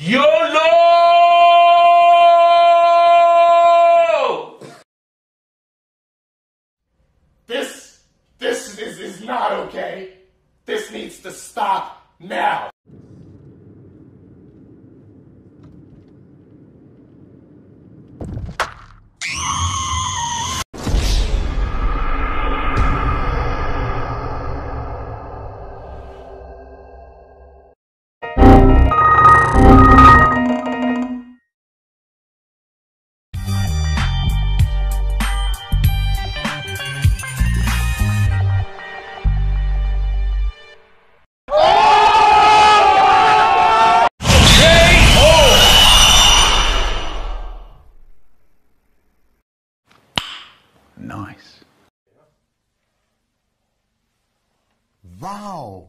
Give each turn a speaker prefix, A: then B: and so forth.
A: YOLO!
B: This, this is, is not okay. This needs to stop now.
C: Nice.
B: Wow!